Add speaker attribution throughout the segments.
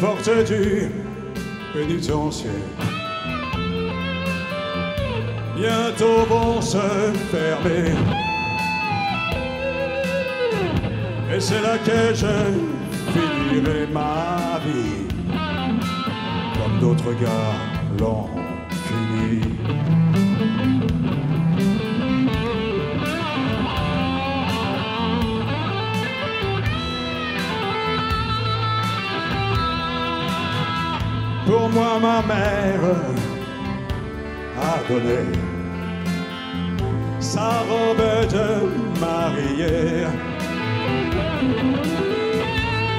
Speaker 1: portes du pénitencier bientôt vont se fermer. Et c'est là que je finirai ma vie, comme d'autres gars l'ont fini. Pour moi, ma mère a donné sa robe de mariée.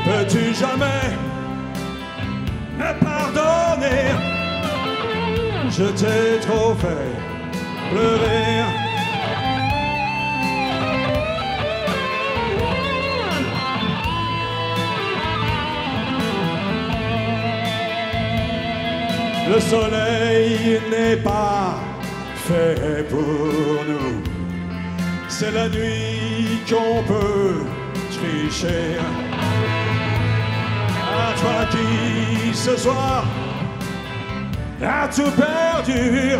Speaker 1: Peux-tu jamais me pardonner? Je t'ai trop fait pleurer. Le soleil n'est pas fait pour nous. C'est la nuit qu'on peut tricher. À toi qui ce soir as tout perdu,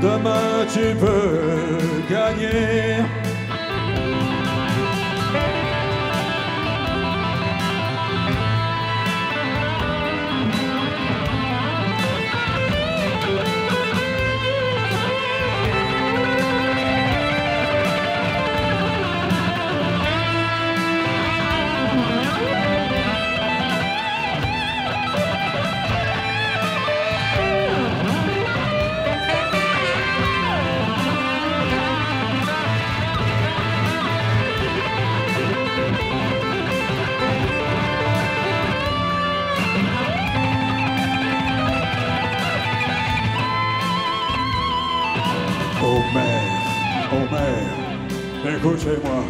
Speaker 1: demain tu peux gagner. Écoutez-moi.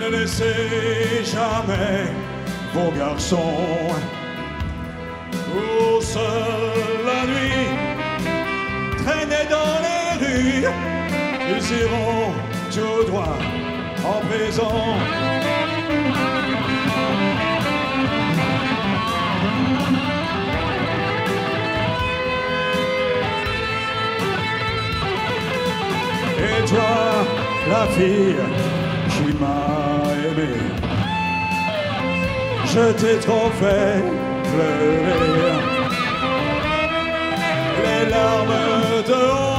Speaker 1: Ne laissez jamais vos garçons au seul la nuit traîner dans les rues. Ils iront tout droit en prison. Toi, la fille qui m'a aimé, je t'ai trop fait pleurer. Les larmes de honte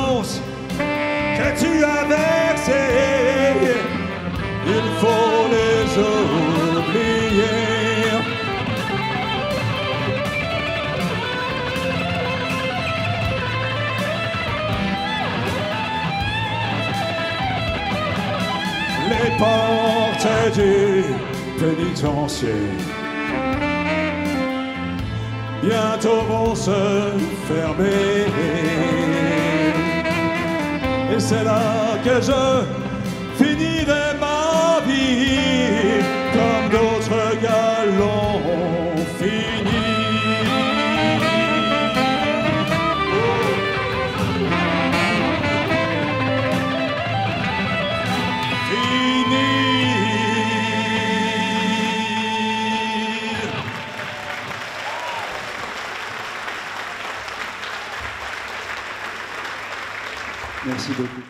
Speaker 1: portes du pénitencier bientôt vont se fermer. Et c'est là que je finirai ma Merci beaucoup.